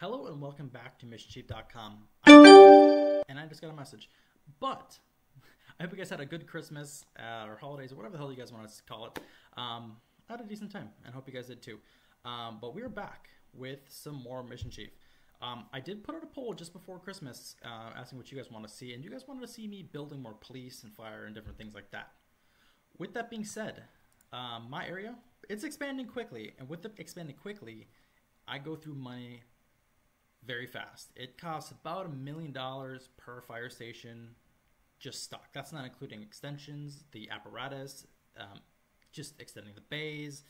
Hello and welcome back to MissionChief.com. And I just got a message. But I hope you guys had a good Christmas uh, or holidays or whatever the hell you guys want to call it. Um, I had a decent time and hope you guys did too. Um, but we're back with some more Mission Chief. Um, I did put out a poll just before Christmas uh, asking what you guys want to see, and you guys wanted to see me building more police and fire and different things like that. With that being said, um, my area it's expanding quickly, and with it expanding quickly, I go through money very fast. It costs about a million dollars per fire station, just stock. That's not including extensions, the apparatus, um, just extending the bays.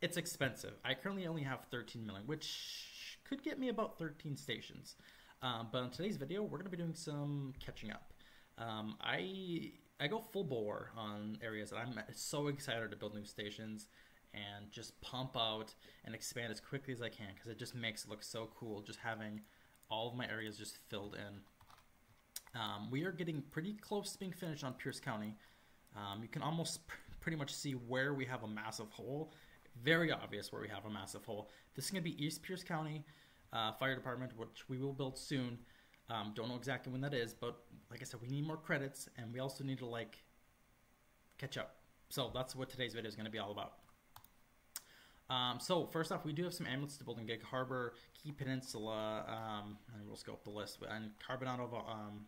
It's expensive. I currently only have 13 million, which could get me about 13 stations. Um, but in today's video, we're going to be doing some catching up. Um, I I go full bore on areas that I'm so excited to build new stations and just pump out and expand as quickly as I can because it just makes it look so cool just having all of my areas just filled in. Um, we are getting pretty close to being finished on Pierce County. Um, you can almost pr- pretty much see where we have a massive hole. Very obvious where we have a massive hole. This is going to be East Pierce County uh, Fire Department, which we will build soon. Um, don't know exactly when that is, but like I said, we need more credits, and we also need to like catch up. So that's what today's video is going to be all about. Um, so first off, we do have some amulets to build in Gig Harbor, Key Peninsula, um, and we'll scope the list, and Carbonado, um,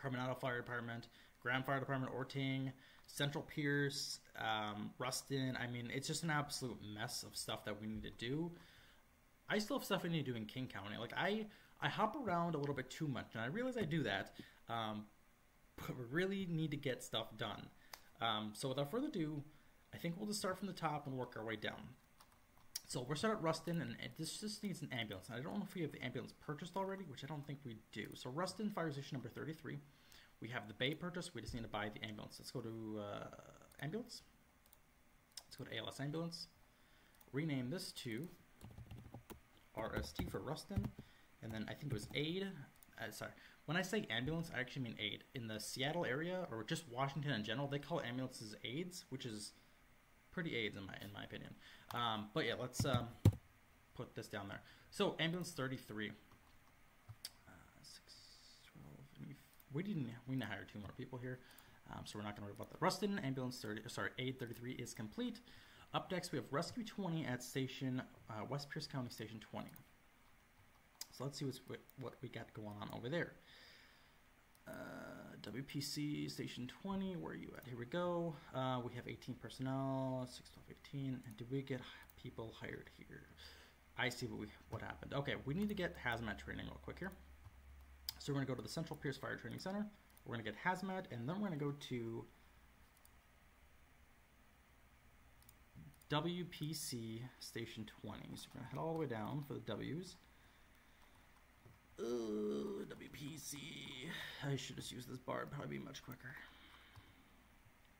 Carbonado Fire Department, Graham Fire Department, Orting, Central Pierce, um, Ruston. I mean, it's just an absolute mess of stuff that we need to do. I still have stuff I need to do in King County. Like I, I hop around a little bit too much, and I realize I do that. Um, but we really need to get stuff done. Um, so without further ado, I think we'll just start from the top and work our way down. So we're set at Ruston, and this just needs an ambulance. I don't know if we have the ambulance purchased already, which I don't think we do. So Ruston Fire Station number 33. We have the bay purchased. We just need to buy the ambulance. Let's go to uh, ambulance. Let's go to ALS ambulance. Rename this to RST for Ruston. And then I think it was aid. Uh, sorry. When I say ambulance, I actually mean aid. In the Seattle area, or just Washington in general, they call ambulances aids, which is pretty aids in my in my opinion. Um, but yeah, let's um, put this down there. So ambulance 33. Uh, we didn't we didn't hire two more people here, um, so we're not going to worry about that. Ruston ambulance 30. Sorry, aid 33 is complete. Up next, we have Rescue 20 at Station uh, West Pierce County Station 20. So let's see what's, what we got going on over there. Uh, WPC Station 20, where are you at? Here we go. Uh, we have 18 personnel, 6, 12, 18. And did we get people hired here? I see what we what happened. Okay, we need to get hazmat training real quick here. So we're to go to the Central Pierce Fire Training Center. We're going to get hazmat, and then we're going to go to WPC Station 20. So we're to head all the way down for the W's. Uh, WPC. I should just use this bar. It'd probably be much quicker.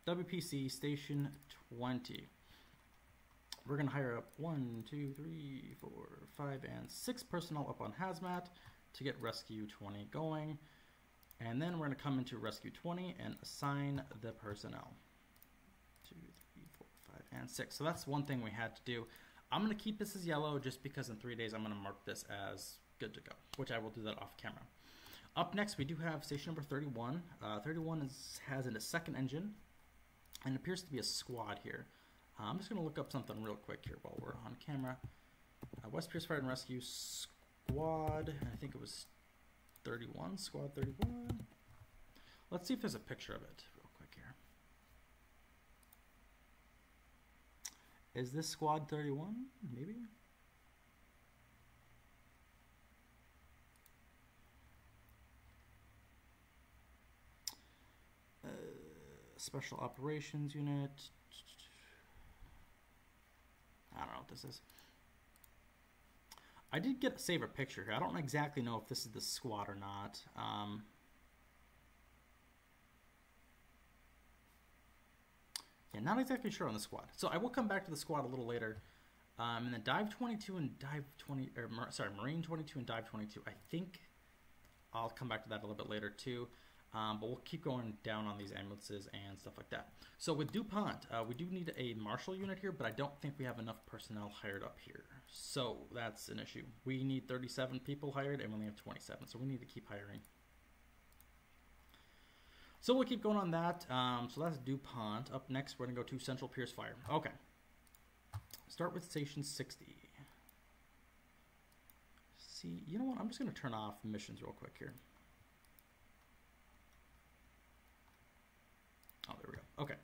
WPC Station 20. We're going to hire up one, two, three, four, five, and six personnel up on Hazmat to get Rescue 20 going. And then we're going to come into Rescue 20 and assign the personnel. Two, three, four, five, and six. So that's one thing we had to do. I'm going to keep this as yellow just because in three days I'm going to mark this as good to go, which I will do that off camera. Up next, we do have station number 31. Uh, 31 is, has in a second engine and appears to be a squad here. Uh, I'm just going to look up something real quick here while we're on camera. Uh, West Pierce Fire and Rescue Squad, I think it was 31, Squad 31. Let's see if there's a picture of it real quick here. Is this Squad 31? Maybe? Special Operations Unit. I don't know what this is. I did get save a picture here. I don't exactly know if this is the squad or not. Um, yeah, not exactly sure on the squad. So I will come back to the squad a little later. Um, and then Dive 22 and Dive 20, or sorry, Marine 22 and Dive 22. I think I'll come back to that a little bit later too. Um, but we'll keep going down on these ambulances and stuff like that. So with DuPont, uh, we do need a marshal unit here, but I don't think we have enough personnel hired up here. So that's an issue. We need 37 people hired and we only have 27, so we need to keep hiring. So we'll keep going on that. Um, so that's DuPont. Up next, we're to go to Central Pierce Fire. Okay. Start with Station 60. See, you know what? I'm just going to turn off missions real quick here. Oh, there we go. Okay.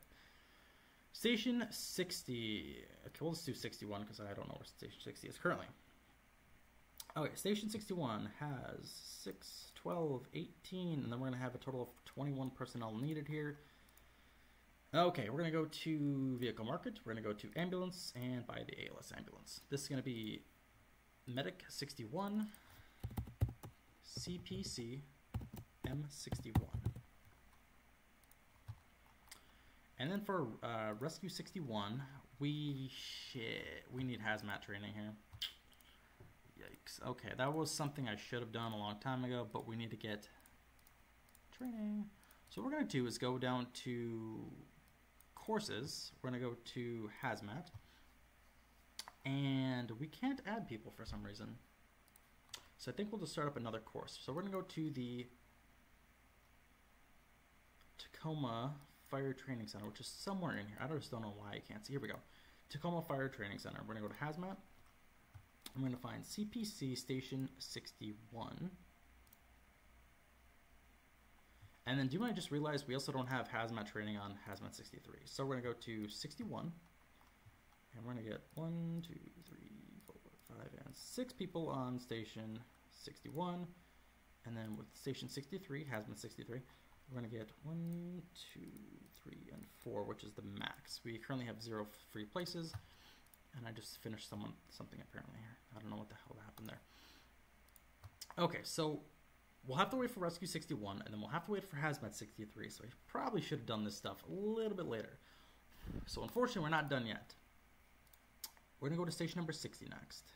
Station 60. Okay, we'll just do 61 because I don't know where Station 60 is currently. Okay, Station 61 has 6, 12, 18, and then we're going to have a total of 21 personnel needed here. Okay, we're going to go to Vehicle Market, we're going to go to Ambulance, and buy the ALS Ambulance. This is going to be Medic 61, CPC M61. And then for uh, Rescue 61, we shit, we need hazmat training here. Yikes. Okay, that was something I should have done a long time ago, but we need to get training. So what we're going to do is go down to courses. We're going to go to hazmat. And we can't add people for some reason. So I think we'll just start up another course. So we're going to go to the Tacoma Fire Training Center, which is somewhere in here. I just don't know why I can't see. Here we go. Tacoma Fire Training Center. We're going to go to Hazmat. I'm going to find CPC Station 61. And then do I just realize we also don't have Hazmat training on Hazmat 63. So we're going to go to 61. And we're going to get 1, 2, 3, 4, 5, and 6 people on Station 61. And then with Station 63, Hazmat 63, we're going to get one, two, three, and 4, which is the max. We currently have 0 free places. And I just finished someone something apparently here. I don't know what the hell happened there. Okay, so we'll have to wait for Rescue 61, and then we'll have to wait for Hazmat 63. So I probably should have done this stuff a little bit later. So unfortunately, we're not done yet. We're gonna go to station number 60 next.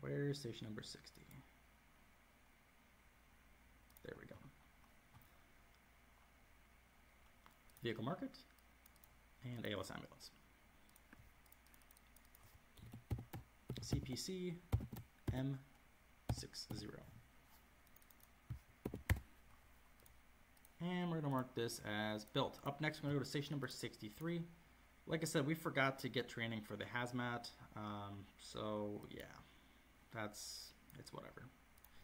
Where's station number 60? There we go. Vehicle market and ALS ambulance. CPC M60. And we're to mark this as built. Up next, we're to go to station number 63. Like I said, we forgot to get training for the hazmat. Um, so, yeah, that's, it's whatever.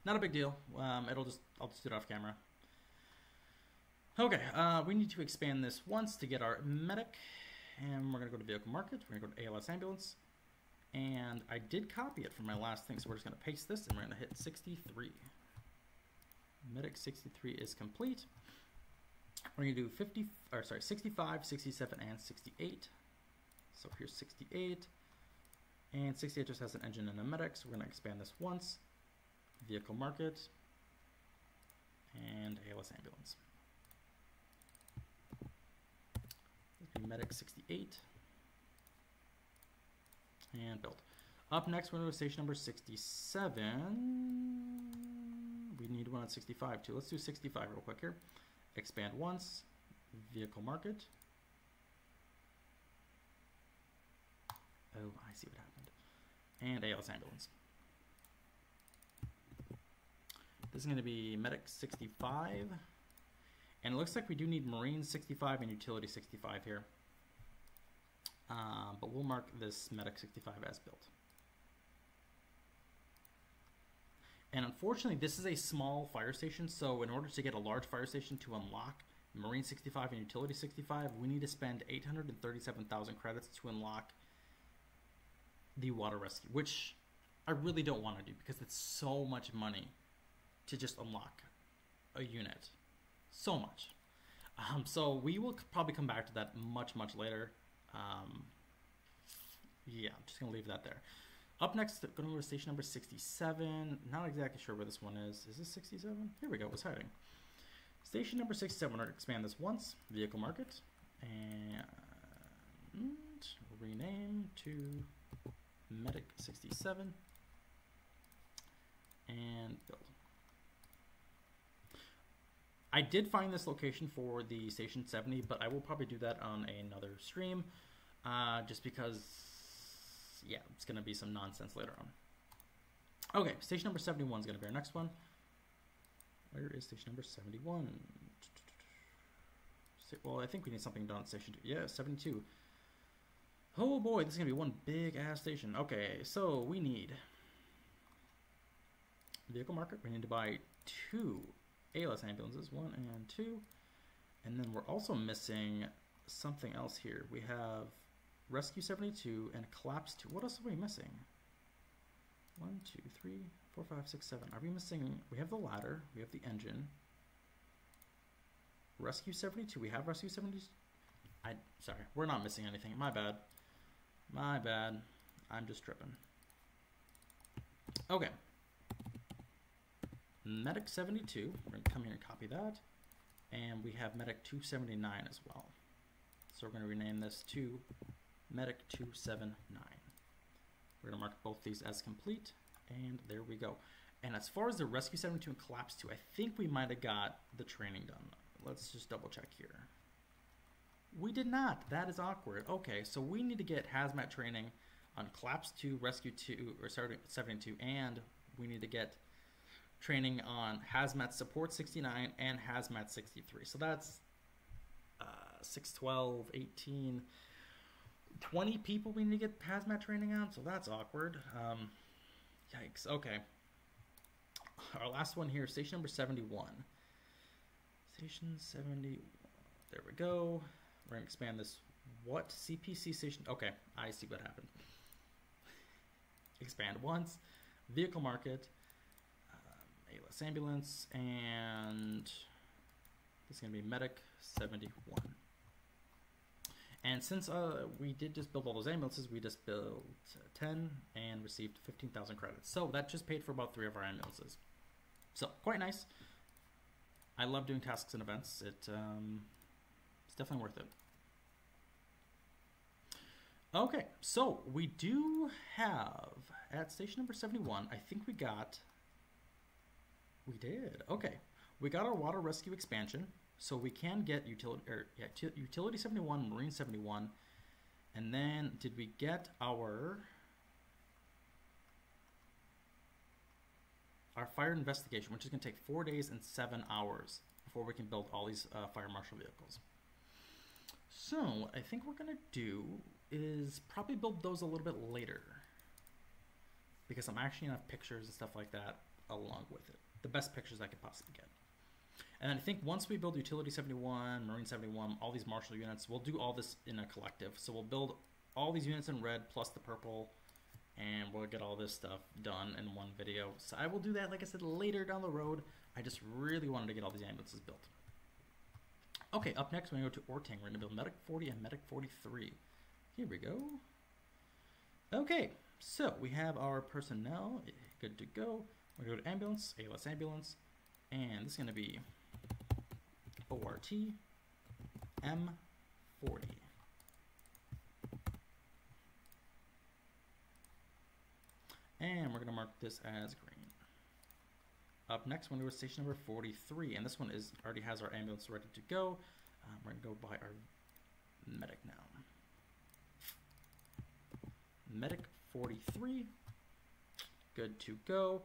Not a big deal. Um, it'll just, I'll just do it off camera. Okay, uh, we need to expand this once to get our medic. And we're going to go to vehicle market. We're going to go to ALS ambulance. And I did copy it from my last thing, so we're just going to paste this and we're going to hit 63. Medic 63 is complete. We're going to do 50, or sorry, 65, 67, and 68. So here's 68. And 68 just has an engine and a medic, so we're going to expand this once. Vehicle market. And ALS ambulance. Medic 68 and build. Up next, we're going to station number 67. We need one at 65 too. Let's do 65 real quick here. Expand once. Vehicle market. Oh, I see what happened. And ALS ambulance. This is going to be medic 65. And it looks like we do need marine 65 and utility 65 here. Um, but we'll mark this medic 65 as built. And unfortunately, this is a small fire station, so in order to get a large fire station to unlock Marine 65 and Utility 65, we need to spend 837,000 credits to unlock the water rescue, which I really don't want to do because it's so much money to just unlock a unit. So much. Um, so we will probably come back to that much, much later. Um, yeah, I'm just to leave that there. Up next, going to go to station number 67. Not exactly sure where this one is. Is this 67? Here we go. It's hiding. Station number 67. We're to expand this once. Vehicle market. And rename to Medic 67. And build. I did find this location for the Station 70, but I will probably do that on another stream, uh, just because, yeah, it's going to be some nonsense later on. Okay, station number 71 is going to be our next one. Where is station number 71? Well, I think we need something done at station 2. Yeah, 72. Oh boy, this is going to be one big ass station. Okay, so we need vehicle market. We need to buy two ALS ambulances, one and two. And then we're also missing something else here. We have Rescue 72 and Collapse 2. What else are we missing? One, two, three, four, five, six, seven. Are we missing? We have the ladder. We have the engine. Rescue 72. We have Rescue 72. I sorry, we're not missing anything. My bad. My bad. I'm just tripping. Okay. Medic 72. We're going to come here and copy that. And we have Medic 279 as well. So we're going to rename this to Medic 279. We're going to mark both these as complete. And there we go. And as far as the Rescue 72 and Collapse 2, I think we might have got the training done. Let's just double check here. We did not. That is awkward. Okay, so we need to get hazmat training on Collapse 2, Rescue 2, or 72, and we need to get training on Hazmat Support 69 and Hazmat 63. So that's uh, 6, 12, 18, 20 people we need to get Hazmat training on. So that's awkward. Um, yikes. Okay. Our last one here, station number 71. Station 71. There we go. We're going to expand this. What? CPC station? Okay, I see what happened. expand once. Vehicle market. ALS ambulance, and this is going to be medic 71. And since uh, we did just build all those ambulances, we just built 10 and received 15,000 credits. So that just paid for about three of our ambulances. So quite nice. I love doing tasks and events. It um, it's definitely worth it. Okay, so we do have at station number 71, I think we got we did. Okay. We got our water rescue expansion, so we can get utility or yeah, utility 71, marine 71. And then did we get our our fire investigation, which is going to take 4 days and 7 hours before we can build all these uh, fire marshal vehicles. So, what I think we're going to do is probably build those a little bit later because I'm actually going to have pictures and stuff like that along with it the best pictures I could possibly get. And I think once we build Utility 71, Marine 71, all these marshal units, we'll do all this in a collective. So we'll build all these units in red plus the purple, and we'll get all this stuff done in one video. So I will do that, like I said, later down the road. I just really wanted to get all these ambulances built. Okay, up next, we're going to go to Orting. We're going to build Medic 40 and Medic 43. Here we go. Okay, so we have our personnel good to go. We go to ambulance, ALS ambulance, and this is going to be ORT M40. And we're going to mark this as green. Up next, we're to go to station number 43, and this one is already has our ambulance ready to go. Um, we're going to go by our medic now. Medic 43, good to go.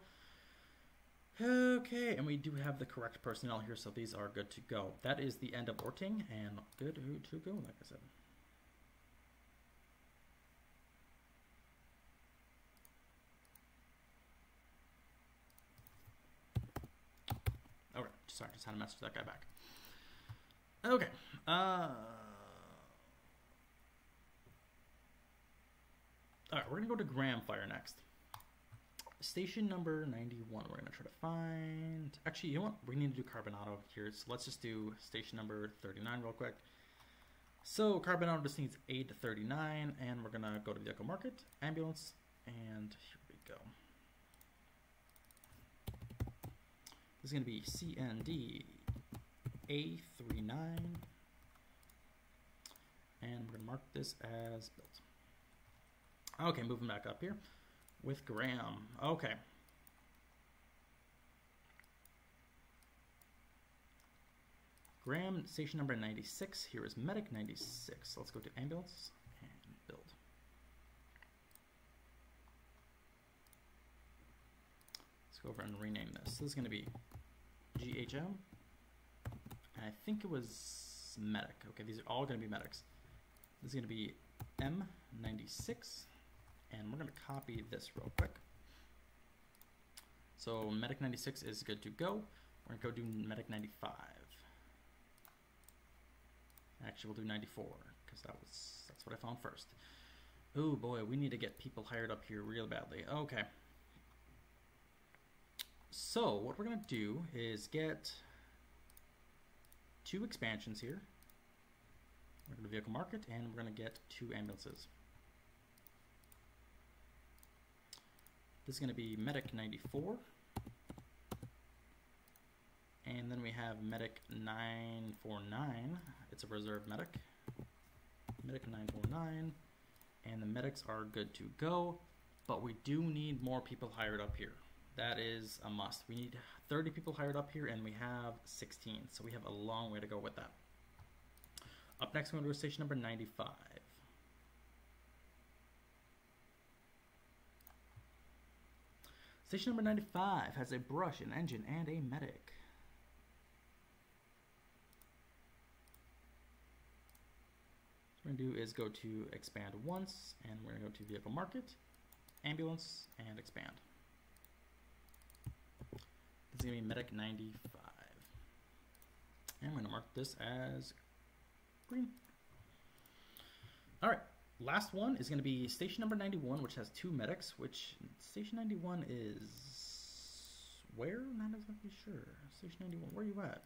Okay, and we do have the correct personnel here, so these are good to go. That is the end of Orting, and good to go, like I said. Okay, sorry, just had to message that guy back. Okay, uh... Alright, we're gonna go to Graham Fire next station number 91 we're to try to find actually you know what? We need to do Carbonado here so let's just do station number 39 real quick. So Carbonado just needs 8 to 39 and we're gonna go to the Echo market ambulance and here we go. This is to be CND A39 and we're to mark this as built. Okay moving back up here with Graham. Okay. Graham, station number 96. Here is medic 96. Let's go to ambulance and build. Let's go over and rename this. This is going to be GHM. And I think it was medic. Okay, these are all going to be medics. This is going to be M96. And we're going to copy this real quick. So medic 96 is good to go. We're going to go do medic 95. Actually, we'll do 94 because that was that's what I found first. Oh boy, we need to get people hired up here real badly. Okay. So what we're gonna do is get two expansions here. We're gonna vehicle market and we're gonna get two ambulances. This is gonna be medic 94. And then we have medic 949. It's a reserve medic. Medic 949. And the medics are good to go. But we do need more people hired up here. That is a must. We need 30 people hired up here and we have 16. So we have a long way to go with that. Up next, we're going to do station number 95. Station number 95 has a brush, an engine, and a medic. we're going to do is go to expand once, and we're going to go to vehicle market, ambulance, and expand. This is going to be medic 95. And I'm going to mark this as green. All right, last one is going to be station number 91, which has two medics, which station 91 is where? Not exactly sure. Station 91, where are you at?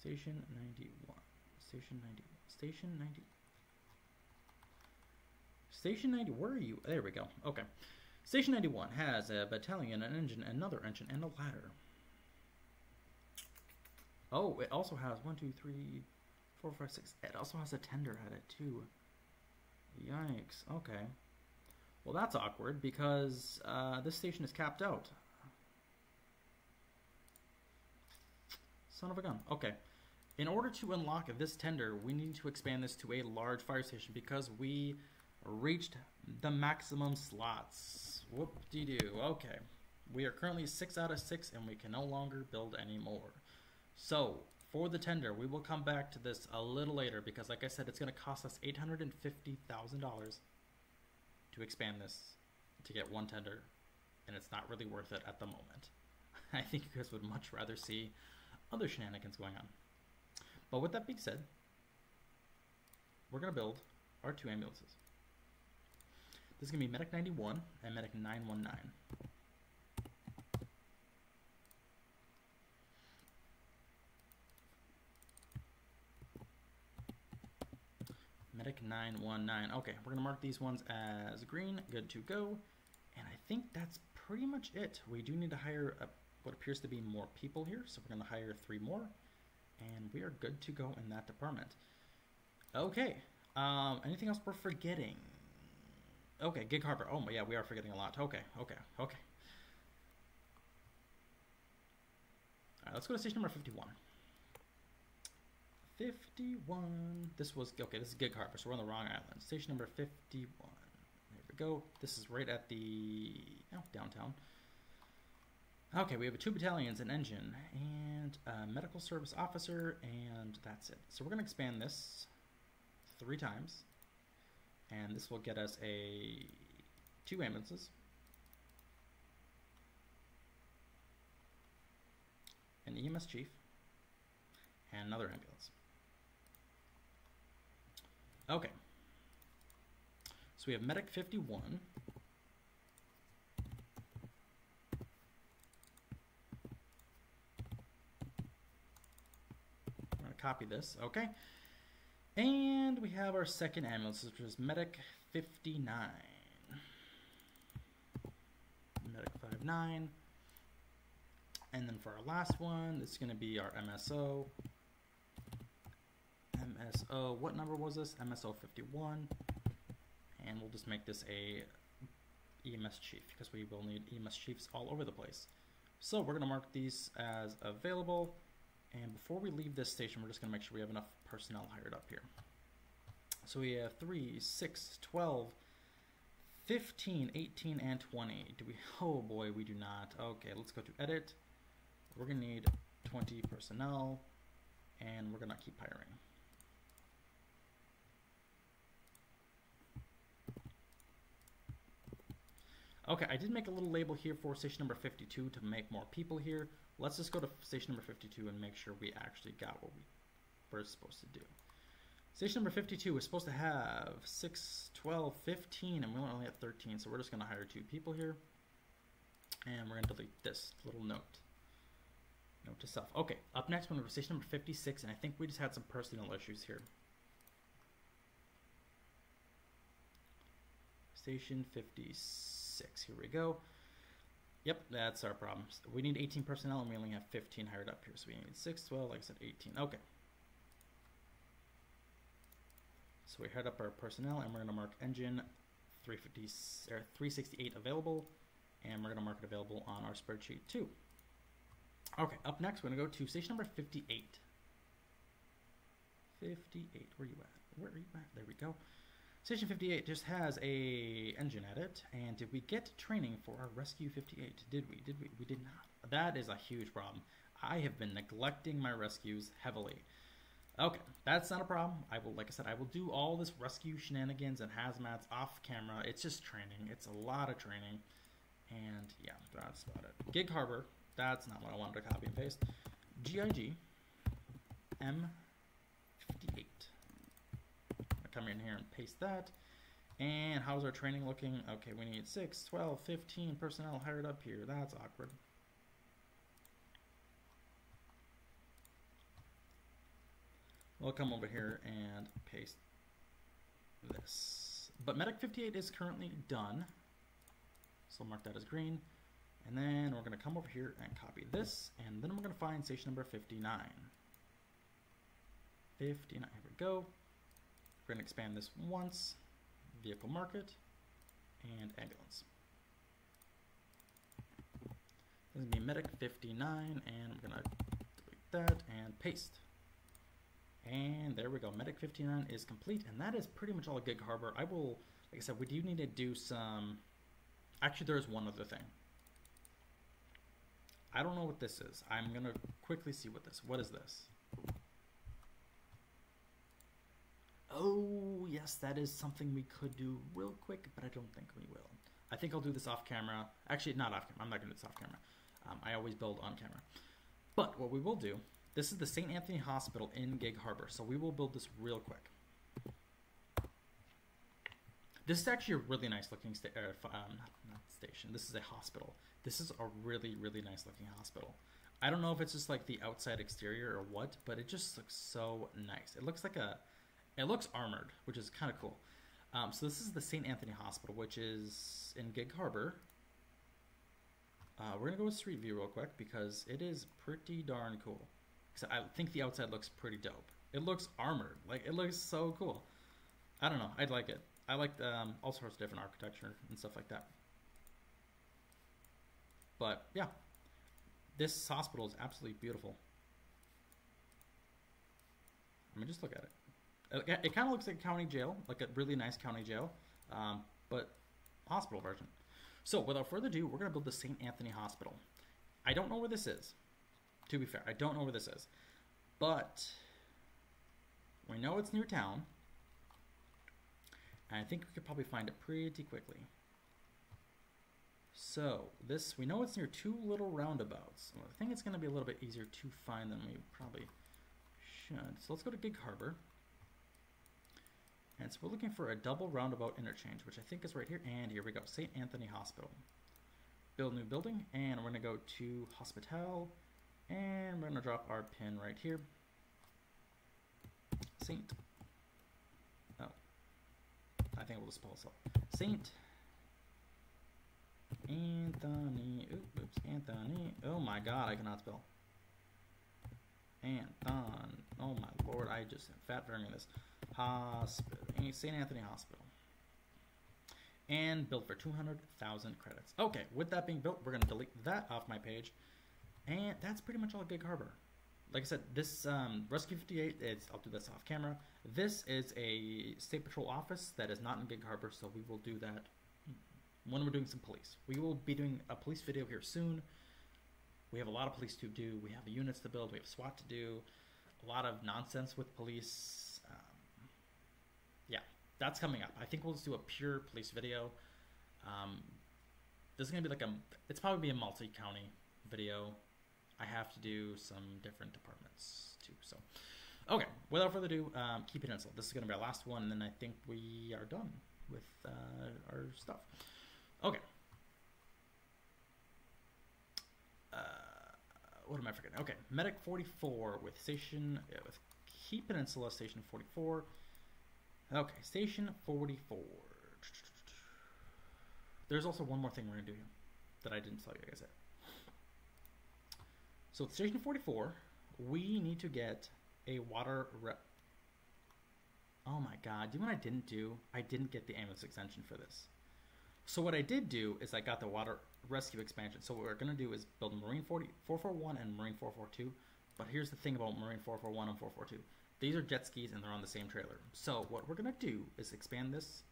Station 91. Station 90. Station 90. Station 90, where are you? There we go. Okay. Station 91 has a battalion, an engine, another engine, and a ladder. Oh, it also has one, two, three, four, five, six. It also has a tender at it, too. Yikes. Okay. Well, that's awkward because uh, this station is capped out. Son of a gun. Okay. In order to unlock this tender, we need to expand this to a large fire station because we reached the maximum slots. Whoop-de-doo. Okay. We are currently 6 out of 6 and we can no longer build any more. So, for the tender, we will come back to this a little later because like I said, it's going to cost us $850,000 to expand this to get one tender and it's not really worth it at the moment. I think you guys would much rather see other shenanigans going on. But with that being said, we're going to build our two ambulances. This is going to be Medic 91 and Medic 919. Medic 919. Okay, we're to mark these ones as green, good to go. And I think that's pretty much it. We do need to hire a, what appears to be more people here, so we're to hire three more and we are good to go in that department. Okay, um, anything else we're forgetting? Okay, Gig Harbor. Oh, yeah, we are forgetting a lot. Okay, okay, okay. All right, let's go to station number 51. 51. This was, okay, this is Gig Harbor, so we're on the wrong island. Station number 51. There we go. This is right at the, oh, downtown. Okay, we have two battalions, an engine, and a medical service officer, and that's it. So we're going to expand this three times, and this will get us a two ambulances, an EMS chief, and another ambulance. Okay. So we have medic 51. I'm going to copy this. Okay. And we have our second ambulance, which is Medic 59. Medic 59. And then for our last one, it's going to be our MSO. MSO, what number was this? MSO 51. And we'll just make this a EMS chief because we will need EMS chiefs all over the place. So we're going to mark these as available. And before we leave this station, we're just going to make sure we have enough personnel hired up here. So we have 3, 6, 12, 15, 18, and 20. Do we? Oh boy, we do not. Okay, let's go to edit. We're going to need 20 personnel, and we're going to keep hiring. Okay, I did make a little label here for station number 52 to make more people here. Let's just go to station number 52 and make sure we actually got what we were supposed to do. Station number 52 is supposed to have 6, 12, 15, and we only have 13, so we're just going to hire two people here. And we're going to delete this little note. Note to self. Okay, up next we're going to station number 56, and I think we just had some personal issues here. Station 56 six. Here we go. Yep, that's our problem. We need 18 personnel and we only have 15 hired up here. So we need 6, 12, like I said, 18. Okay. So we hired up our personnel and we're going to mark engine 350 or 368 available and we're going to mark it available on our spreadsheet too. Okay, up next we're going to go to station number 58. 58, where are you at? Where are you at? There we go. Station 58 just has a engine edit, and did we get training for our Rescue 58? Did we? Did we? We did not. That is a huge problem. I have been neglecting my rescues heavily. Okay, that's not a problem. I will, like I said, I will do all this rescue shenanigans and hazmats off camera. It's just training. It's a lot of training. And yeah, that's about it. Gig Harbor, that's not what I wanted to copy and paste. GIG M58 come in here and paste that. And how's our training looking? Okay, we need 6, 12, 15 personnel hired up here. That's awkward. We'll come over here and paste this. But Medic 58 is currently done. So mark that as green. And then we're going to come over here and copy this. And then we're going to find station number 59. 59, here we go. We're going to expand this once, vehicle market, and ambulance. This is going to be medic 59, and I'm going to delete that and paste. And there we go. Medic 59 is complete, and that is pretty much all Gig Harbor. I will, like I said, we do need to do some. Actually, there is one other thing. I don't know what this is. I'm gonna quickly see what this. What is this? Oh, yes, that is something we could do real quick, but I don't think we will. I think I'll do this off camera. Actually, not off camera. I'm not going to do this off camera. Um, I always build on camera. But what we will do, this is the St. Anthony Hospital in Gig Harbor, so we will build this real quick. This is actually a really nice looking sta uh, um, not station. This is a hospital. This is a really, really nice looking hospital. I don't know if it's just like the outside exterior or what, but it just looks so nice. It looks like a it looks armored, which is kind of cool. Um, so this is the St. Anthony Hospital, which is in Gig Harbor. Uh, we're gonna go with Street View real quick because it is pretty darn cool. I think the outside looks pretty dope. It looks armored, like it looks so cool. I don't know, I'd like it. I like um, all sorts of different architecture and stuff like that. But yeah, this hospital is absolutely beautiful. I mean, just look at it. It, it kind of looks like a county jail, like a really nice county jail, um, but hospital version. So without further ado, we're going to build the St. Anthony Hospital. I don't know where this is, to be fair. I don't know where this is. But we know it's near town. And I think we could probably find it pretty quickly. So this, we know it's near two little roundabouts. I think it's going to be a little bit easier to find than we probably should. So let's go to Gig Harbor. And so we're looking for a double roundabout interchange, which I think is right here. And here we go, St. Anthony Hospital. Build new building, and we're gonna go to Hospital, and we're gonna drop our pin right here. Saint, oh, I think we'll just pull this up. Saint Anthony, oops, Anthony, oh my god, I cannot spell. Anthon, oh my lord, I just am fat fingering this. Hospital, St. Anthony Hospital. and build for 200,000 credits. Okay, with that being built, we're going to delete that off my page. And that's pretty much all Gig Harbor. Like I said, this um, Rescue 58 is, I'll do this off camera. This is a State Patrol office that is not in Gig Harbor, so we will do that when we're doing some police. We will be doing a police video here soon. We have a lot of police to do. We have units to build. We have SWAT to do. A lot of nonsense with police. That's coming up. I think we'll just do a pure police video. Um, this is gonna be like a. It's probably be a multi-county video. I have to do some different departments too. So, okay. Without further ado, um, keep it in. This is gonna be our last one, and then I think we are done with uh, our stuff. Okay. Uh, what am I forgetting? Okay, Medic 44 with station with Key Peninsula Station 44. Okay, Station 44. There's also one more thing we're gonna do that I didn't tell you guys yet. So at Station 44, we need to get a water rep. Oh my god, do you know what I didn't do? I didn't get the ambulance extension for this. So what I did do is I got the water rescue expansion. So what we're going to do is build Marine 40, 441 and Marine 442. But here's the thing about Marine 441 and 442. These are jet skis and they're on the same trailer. So what we're to do is expand this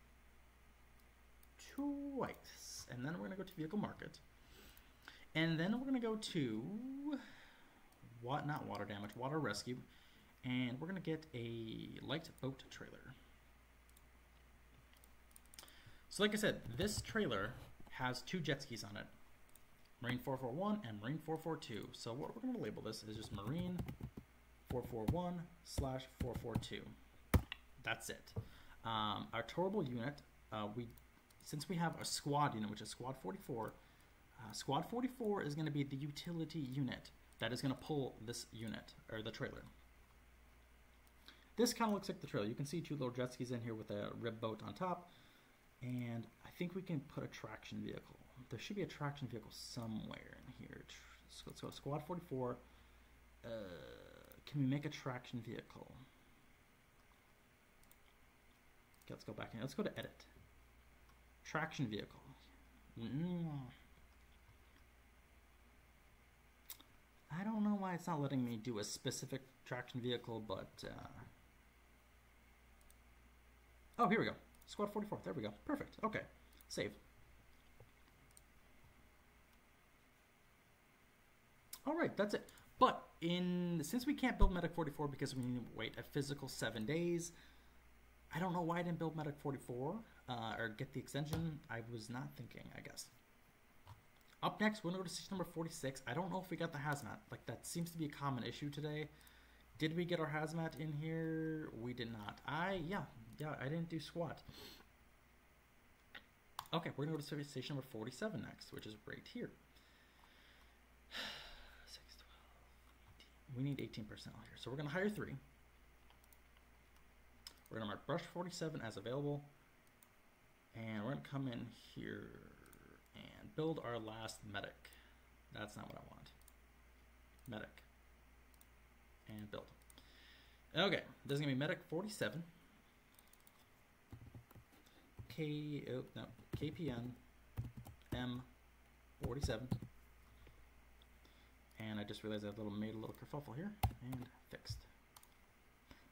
twice. And then we're to go to vehicle market. And then we're to go to what not water damage, water rescue. And we're to get a light boat trailer. So like I said, this trailer has two jet skis on it. Marine 441 and Marine 442. So what we're going to label this is just Marine 441 slash 442. That's it. Um, our towable unit, uh, we since we have a squad unit, which is Squad 44, uh, Squad 44 is going to be the utility unit that is going to pull this unit, or the trailer. This kind of looks like the trailer. You can see two little jet skis in here with a rib boat on top. And I think we can put a traction vehicle. There should be a traction vehicle somewhere in here. Let's go squad 44. Uh, can we make a traction vehicle? Okay, let's go back in. Let's go to edit. Traction vehicle. Mm. I don't know why it's not letting me do a specific traction vehicle, but uh... oh, here we go. Squad 44. There we go. Perfect. Okay. Save. All right, that's it. But in since we can't build Medic 44 because we need to wait a physical seven days, I don't know why I didn't build Medic 44 uh, or get the extension. I was not thinking, I guess. Up next, we're going to go to station number 46. I don't know if we got the hazmat. Like, that seems to be a common issue today. Did we get our hazmat in here? We did not. I, yeah, yeah, I didn't do SWAT. Okay, we're going to go to station number 47 next, which is right here. 6, 12, 18. We need 18 personnel here. So we're going to hire three. We're going to mark brush 47 as available. And we're going to come in here and build our last medic. That's not what I want. Medic. And build. Okay, this is to be medic 47. K oh, no KPN M47 and I just realized I little made a little kerfuffle here and fixed.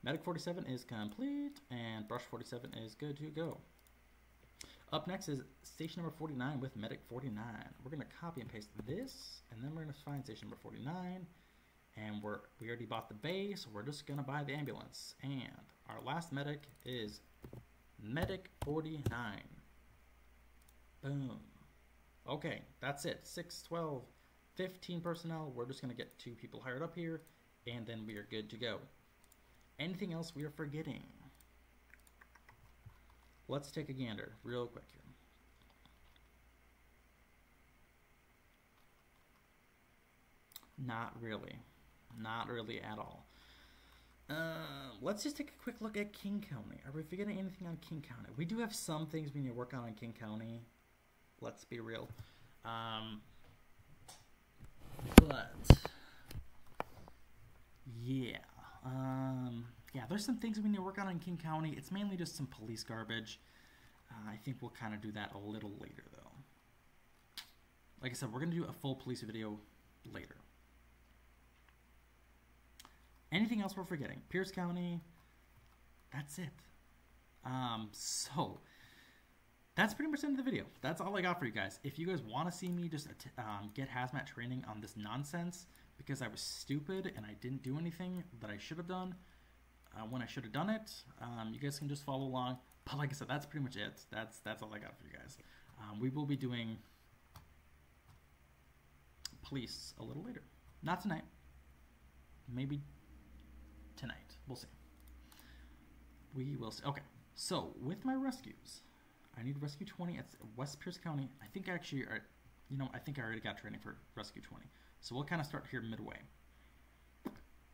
Medic 47 is complete and brush 47 is good to go. Up next is station number 49 with medic 49. We're to copy and paste this and then we're to find station number 49 and we're we already bought the base we're just to buy the ambulance and our last medic is Medic 49. Boom. Okay, that's it. 6, 12, 15 personnel. We're just going to get two people hired up here, and then we are good to go. Anything else we are forgetting? Let's take a gander real quick here. Not really. Not really at all. Uh, let's just take a quick look at King County. Are we forgetting anything on King County? We do have some things we need to work on in King County. Let's be real. Um, but yeah, um, yeah, there's some things we need to work on in King County. It's mainly just some police garbage. Uh, I think we'll kind of do that a little later, though. Like I said, we're going to do a full police video later. Anything else we're forgetting? Pierce County. That's it. Um, so that's pretty much the end of the video. That's all I got for you guys. If you guys want to see me just um, get hazmat training on this nonsense because I was stupid and I didn't do anything that I should have done uh, when I should have done it, um, you guys can just follow along. But like I said, that's pretty much it. That's that's all I got for you guys. Um, we will be doing police a little later. Not tonight. Maybe tonight. We'll see. We will see. Okay. So with my rescues, I need rescue 20 at West Pierce County. I think I actually, are, you know, I think I already got training for rescue 20. So we'll kind of start here midway.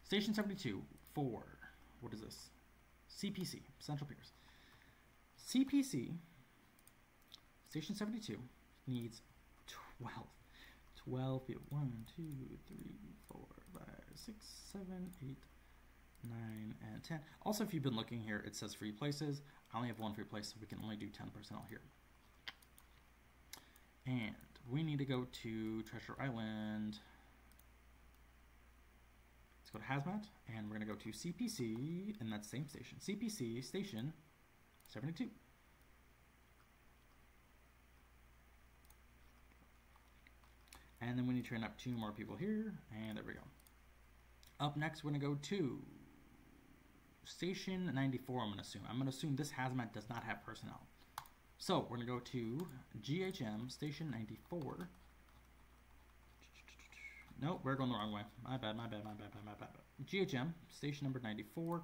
Station 72 for, what is this? CPC, Central Pierce. CPC, Station 72, needs 12. 12 people. 1, 2, 3, 4, 5, 6, 7, 8, 9, and 10. Also, if you've been looking here, it says free places. I only have one free place, so we can only do 10 personnel here. And we need to go to Treasure Island. Let's go to Hazmat, and we're going to go to CPC in that same station. CPC Station 72. And then we need to train up two more people here, and there we go. Up next, we're going to go to Station 94, I'm going to assume. I'm going to assume this hazmat does not have personnel. So we're going to go to GHM Station 94. Nope, we're going the wrong way. My bad, my bad, my bad, my bad, my bad. GHM Station number 94.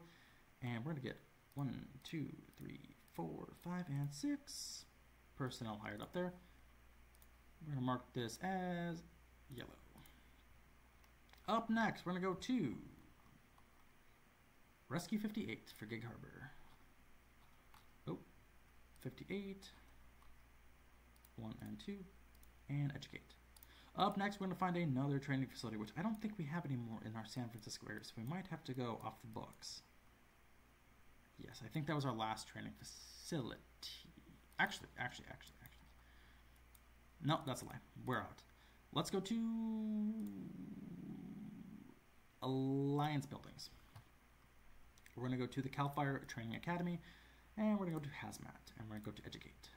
And we're going to get one, two, three, four, five, and six personnel hired up there. We're going to mark this as yellow. Up next, we're going to go to Rescue 58 for Gig Harbor. Oh, 58, 1 and 2, and Educate. Up next, we're going to find another training facility, which I don't think we have anymore in our San Francisco area, so we might have to go off the books. Yes, I think that was our last training facility. Actually, actually, actually, actually. No, that's a lie. We're out. Let's go to Alliance Buildings. We're going to go to the CAL FIRE Training Academy, and we're going to go to Hazmat, and we're going to go to Educate.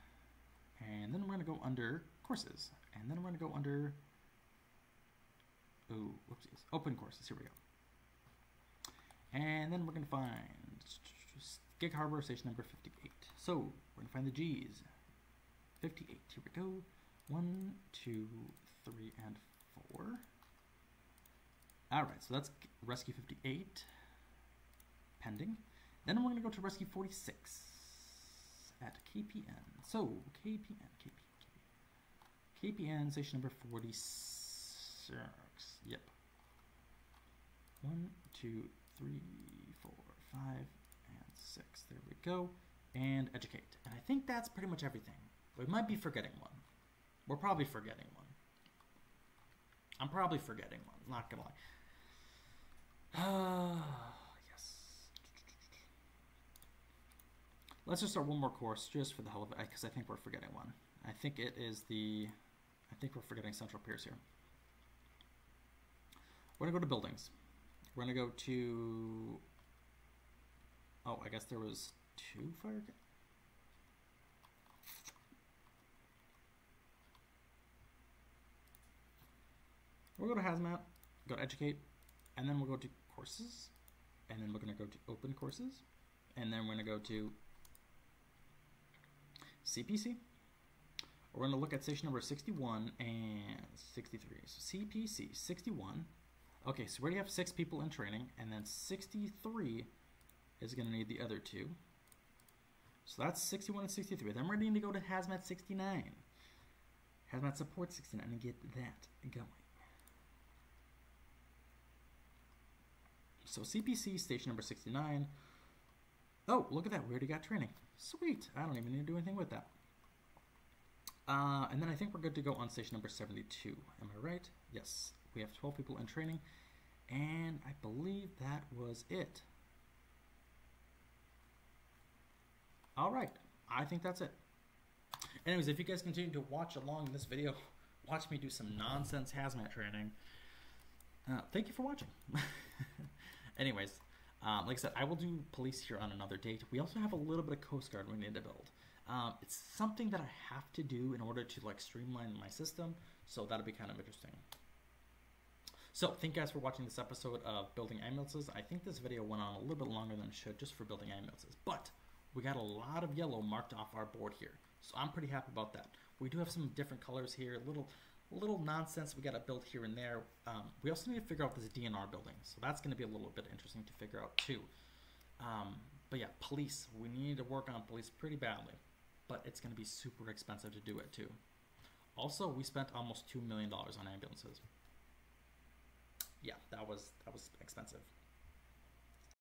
And then we're going to go under Courses, and then we're going to go under, oh, whoopsies, Open Courses, here we go. And then we're going to find Gig Harbor Station number 58. So, we're going to find the G's. 58, here we go. One, two, three, and four. Alright, so that's Rescue 58 pending. Then we're going to go to rescue 46 at KPN. So, KPN, KPN, KPN, station number 46. Yep. One, two, three, four, five, and six. There we go. And educate. And I think that's pretty much everything. We might be forgetting one. We're probably forgetting one. I'm probably forgetting one, not gonna lie. Uh, Let's just start one more course just for the hell of it, because I think we're forgetting one. I think it is the, I think we're forgetting Central Pierce here. We're gonna go to buildings. We're gonna go to, oh, I guess there was two fire. We'll go to Hazmat, go to Educate, and then we'll go to Courses, and then we're gonna go to Open Courses, and then we're gonna go to CPC. We're going to look at station number 61 and 63. So CPC 61. Okay, so we already have six people in training, and then 63 is going to need the other two. So that's 61 and 63. Then we're going to go to Hazmat 69. Hazmat Support 69 and get that going. So CPC station number 69. Oh, look at that. We already got training. Sweet. I don't even need to do anything with that. Uh, and then I think we're good to go on station number 72. Am I right? Yes. We have 12 people in training. And I believe that was it. All right. I think that's it. Anyways, if you guys continue to watch along in this video, watch me do some nonsense hazmat training. Uh, thank you for watching. Anyways, um, like I said, I will do police here on another date. We also have a little bit of Coast Guard we need to build. Um, it's something that I have to do in order to like streamline my system, so that'll be kind of interesting. So, thank you guys for watching this episode of Building Ambulances. I think this video went on a little bit longer than it should just for building ambulances, but we got a lot of yellow marked off our board here, so I'm pretty happy about that. We do have some different colors here, a little little nonsense we got to build here and there. Um, we also need to figure out this DNR building, so that's going to be a little bit interesting to figure out too. Um, but yeah, police. We need to work on police pretty badly, but it's going to be super expensive to do it too. Also, we spent almost two million dollars on ambulances. Yeah, that was that was expensive.